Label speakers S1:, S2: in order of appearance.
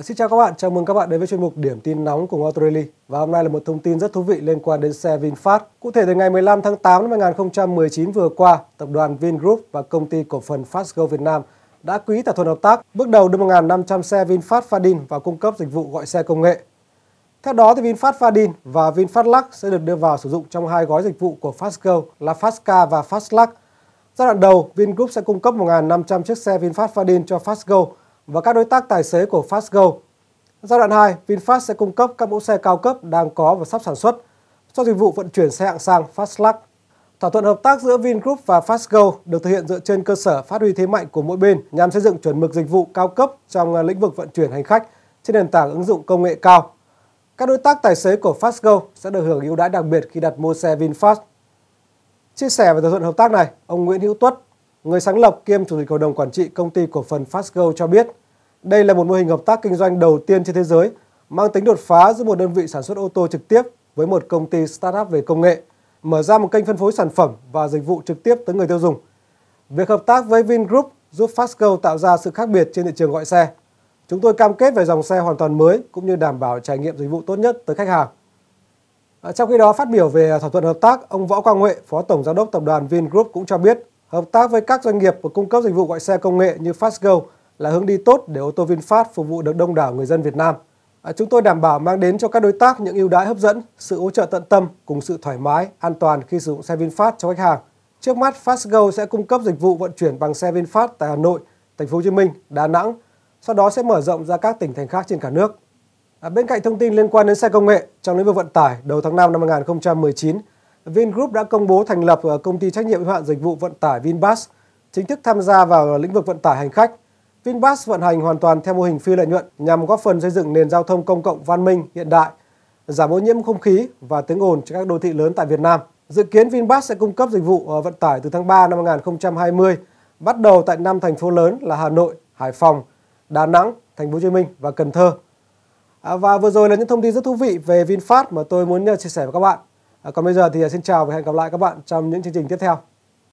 S1: À, xin chào các bạn, chào mừng các bạn đến với chuyên mục Điểm tin nóng cùng Autorally. Và hôm nay là một thông tin rất thú vị liên quan đến xe VinFast. Cụ thể từ ngày 15 tháng 8 năm 2019 vừa qua, tập đoàn Vingroup và công ty cổ phần Fastgo Việt Nam đã ký thỏa thuận hợp tác bước đầu đưa 1.500 xe VinFast Fadin vào cung cấp dịch vụ gọi xe công nghệ. Theo đó, thì VinFast Fadin và VinFast Lux sẽ được đưa vào sử dụng trong hai gói dịch vụ của Fastgo là Fastcar và FastLux. Giai đoạn đầu, Vingroup sẽ cung cấp 1.500 chiếc xe VinFast Fadin cho Fastgo và các đối tác tài xế của Fastgo. Giai đoạn 2, VinFast sẽ cung cấp các mẫu xe cao cấp đang có và sắp sản xuất cho dịch vụ vận chuyển xe hạng sang FastLux. Thỏa thuận hợp tác giữa Vingroup và Fastgo được thực hiện dựa trên cơ sở phát huy thế mạnh của mỗi bên nhằm xây dựng chuẩn mực dịch vụ cao cấp trong à, lĩnh vực vận chuyển hành khách trên nền tảng ứng dụng công nghệ cao. Các đối tác tài xế của Fastgo sẽ được hưởng ưu đãi đặc biệt khi đặt mua xe VinFast. Chia sẻ về thỏa thuận hợp tác này, ông Nguyễn Hữu Tuất, người sáng lập kiêm chủ tịch hội đồng quản trị công ty cổ phần Fastgo cho biết, đây là một mô hình hợp tác kinh doanh đầu tiên trên thế giới mang tính đột phá giữa một đơn vị sản xuất ô tô trực tiếp với một công ty startup về công nghệ, mở ra một kênh phân phối sản phẩm và dịch vụ trực tiếp tới người tiêu dùng. Việc hợp tác với Vingroup giúp Fastgo tạo ra sự khác biệt trên thị trường gọi xe. Chúng tôi cam kết về dòng xe hoàn toàn mới cũng như đảm bảo trải nghiệm dịch vụ tốt nhất tới khách hàng. À, trong khi đó, phát biểu về thỏa thuận hợp tác, ông Võ Quang Huệ, Phó Tổng Giám đốc Tập đoàn Vingroup cũng cho biết hợp tác với các doanh nghiệp và cung cấp dịch vụ gọi xe công nghệ như Fastgo là hướng đi tốt để ô tô VinFast phục vụ được đông đảo người dân Việt Nam. À, chúng tôi đảm bảo mang đến cho các đối tác những ưu đãi hấp dẫn, sự hỗ trợ tận tâm cùng sự thoải mái, an toàn khi sử dụng xe VinFast cho khách hàng. Trước mắt, Fastgo sẽ cung cấp dịch vụ vận chuyển bằng xe VinFast tại Hà Nội, Thành phố Hồ Chí Minh, Đà Nẵng, sau đó sẽ mở rộng ra các tỉnh thành khác trên cả nước. À, bên cạnh thông tin liên quan đến xe công nghệ, trong lĩnh vực vận tải, đầu tháng 5 năm 2019, Vingroup đã công bố thành lập ờ, công ty trách nhiệm hữu hạn dịch vụ vận tải Vinbus, chính thức tham gia vào lĩnh vực vận tải hành khách. Vinbus vận hành hoàn toàn theo mô hình phi lợi nhuận nhằm góp phần xây dựng nền giao thông công cộng văn minh hiện đại, giảm ô nhiễm không khí và tiếng ồn cho các đô thị lớn tại Việt Nam. Dự kiến Vinbus sẽ cung cấp dịch vụ ờ, vận tải từ tháng 3 năm 2020, bắt đầu tại năm thành phố lớn là Hà Nội, Hải Phòng, Đà Nẵng, Thành phố Hồ Chí Minh và Cần Thơ. À, và vừa rồi là những thông tin rất thú vị về VinFast mà tôi muốn ờ, chia sẻ với các bạn. À, còn bây giờ thì ờ, xin chào và hẹn gặp lại các bạn trong những chương trình tiếp theo.